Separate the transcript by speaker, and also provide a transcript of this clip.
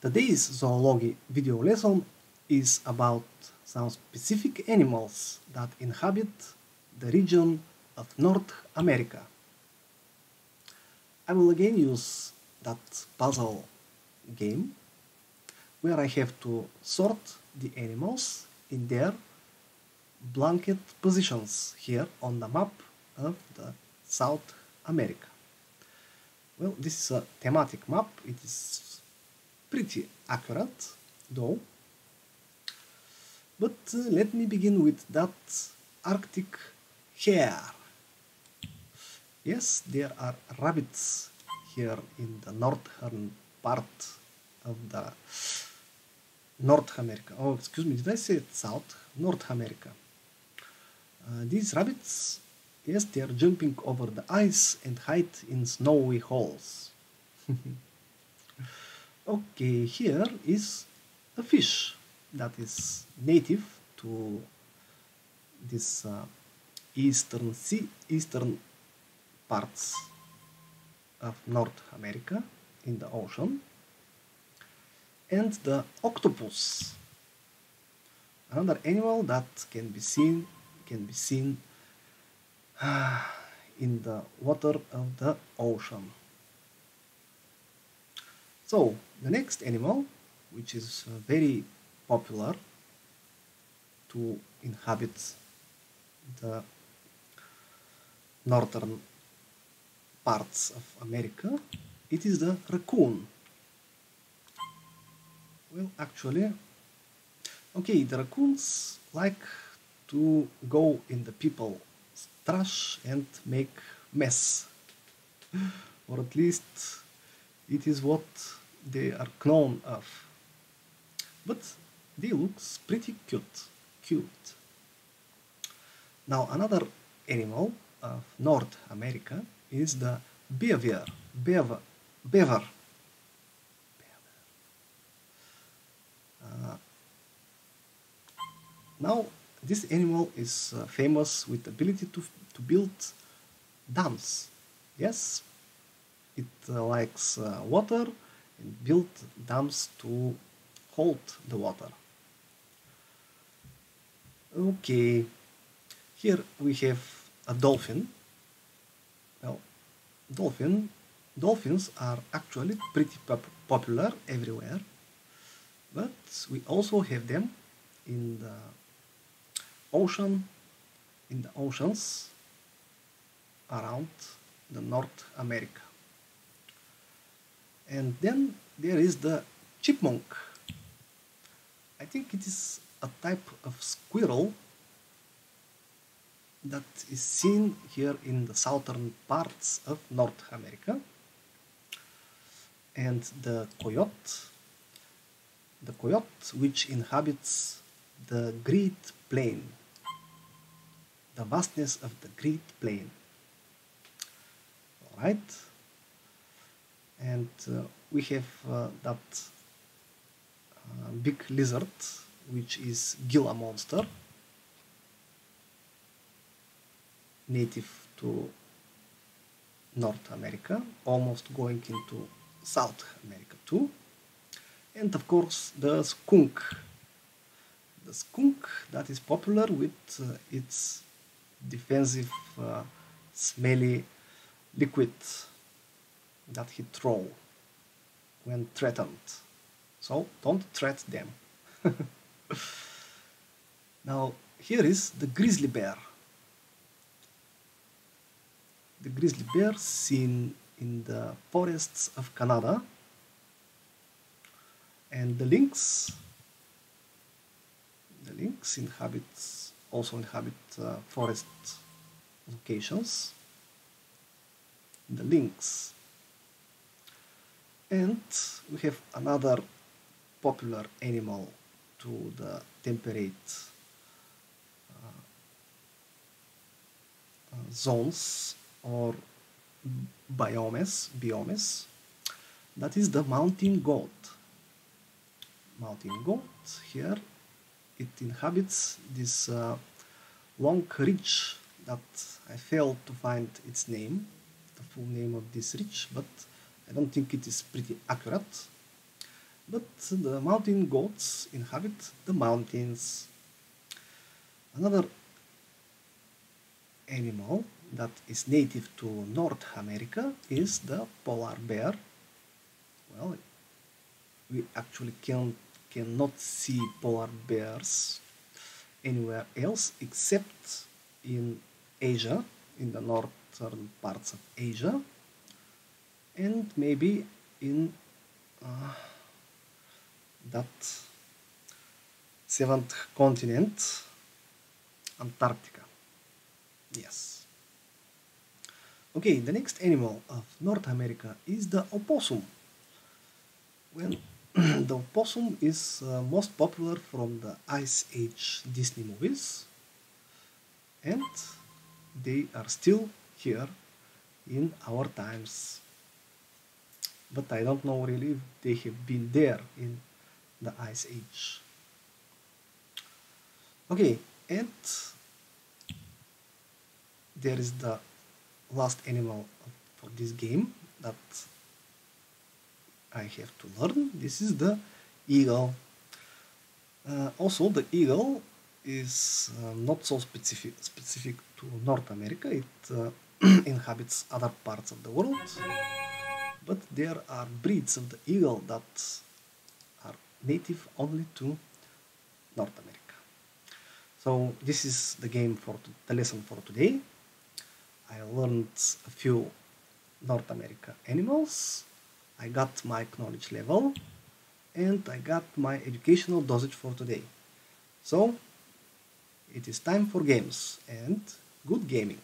Speaker 1: Today's zoology video lesson is about some specific animals that inhabit the region of North America. I will again use that puzzle game where I have to sort the animals in their blanket positions here on the map of the South America. Well, this is a thematic map. It is pretty accurate, though. But uh, let me begin with that Arctic hare. Yes, there are rabbits here in the northern part of the North America. Oh, excuse me, did I say South? North America. Uh, these rabbits, yes, they are jumping over the ice and hide in snowy holes. okay, here is a fish that is native to this uh, eastern sea, eastern parts of North America in the ocean. And the octopus another animal that can be seen can be seen in the water of the ocean so the next animal which is uh, very popular to inhabit the northern parts of America, it is the raccoon. Well, actually, okay, the raccoons like to go in the people's trash and make mess, or at least it is what they are known of. But they looks pretty cute, cute. Now another animal of North America is the beaver, beaver, beaver. Uh, now this animal is uh, famous with ability to, to build dams. Yes, it likes uh, water and build dams to hold the water. Okay, here we have a dolphin. Well, dolphin, dolphins are actually pretty pop popular everywhere, but we also have them in the ocean, in the oceans around the North America. And then there is the chipmunk. I think it is a type of squirrel that is seen here in the southern parts of North America. And the coyote, the coyote which inhabits the Great Plain, the vastness of the Great Plain. All right, and uh, we have uh, that uh, big lizard which is Gila monster native to North America, almost going into South America too. And of course the skunk. The skunk that is popular with uh, its defensive uh, smelly liquid that he throw when threatened. So don't threat them. now here is the grizzly bear the grizzly bear seen in the forests of Canada and the lynx the lynx inhabits also inhabit uh, forest locations the lynx and we have another popular animal to the temperate uh, uh, zones or biomes, biomes, that is the mountain goat. Mountain goat here, it inhabits this uh, long ridge that I failed to find its name, the full name of this ridge, but I don't think it is pretty accurate. but the mountain goats inhabit the mountains. Another animal that is native to North America is the polar bear. Well, we actually can cannot see polar bears anywhere else except in Asia, in the northern parts of Asia, and maybe in uh, that seventh continent, Antarctica. Yes. Okay, the next animal of North America is the opossum. Well, the opossum is uh, most popular from the Ice Age Disney movies and they are still here in our times. But I don't know really if they have been there in the Ice Age. Okay, and there is the last animal for this game that I have to learn. This is the eagle. Uh, also, the eagle is uh, not so specific, specific to North America. It uh, inhabits other parts of the world. But there are breeds of the eagle that are native only to North America. So this is the game for the lesson for today. I learned a few North America animals. I got my knowledge level and I got my educational dosage for today. So it is time for games and good gaming.